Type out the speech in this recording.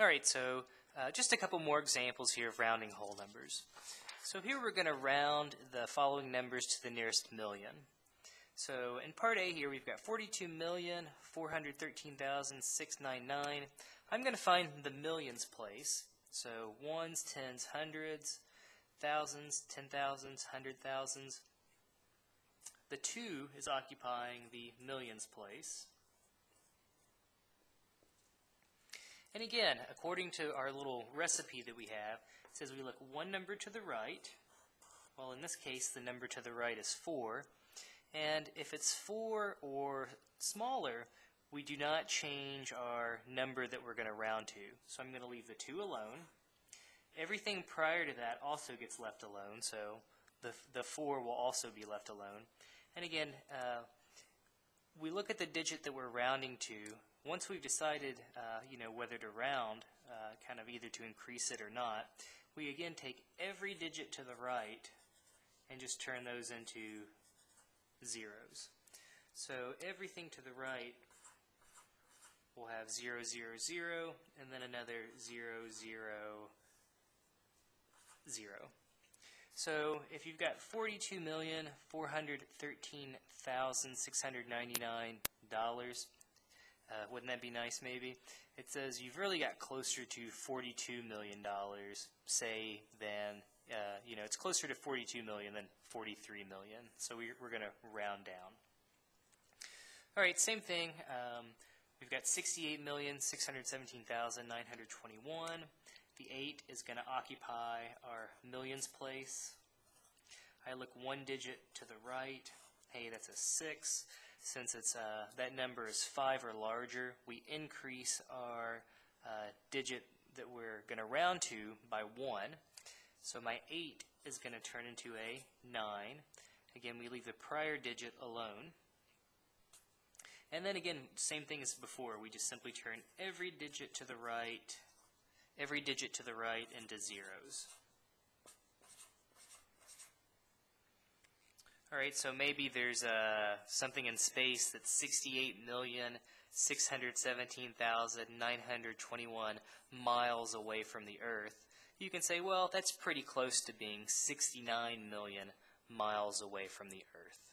All right, so uh, just a couple more examples here of rounding whole numbers. So here we're going to round the following numbers to the nearest million. So in part A here we've got 42,413,699. I'm going to find the millions place. So ones, tens, hundreds, thousands, ten thousands, hundred thousands. The 2 is occupying the millions place. And again, according to our little recipe that we have, it says we look one number to the right. Well, in this case, the number to the right is 4. And if it's 4 or smaller, we do not change our number that we're going to round to. So I'm going to leave the 2 alone. Everything prior to that also gets left alone, so the, the 4 will also be left alone. And again, uh, we look at the digit that we're rounding to. Once we've decided, uh, you know, whether to round, uh, kind of either to increase it or not, we again take every digit to the right and just turn those into zeros. So everything to the right will have 0, 0, 0, and then another 0, 0, 0. So if you've got $42,413,699, uh, wouldn't that be nice maybe? It says you've really got closer to $42 million, say, than, uh, you know, it's closer to 42 million than 43 million. So we, we're going to round down. All right, same thing. Um, we've got 68,617,921. The 8 is going to occupy our millions place. I look one digit to the right. Hey, that's a 6. Since it's uh, that number is 5 or larger, we increase our uh, digit that we're going to round to by 1. So my 8 is going to turn into a 9. Again, we leave the prior digit alone. And then again, same thing as before. We just simply turn every digit to the right every digit to the right into zeros. All right, so maybe there's uh, something in space that's 68,617,921 miles away from the Earth. You can say, well, that's pretty close to being 69 million miles away from the Earth.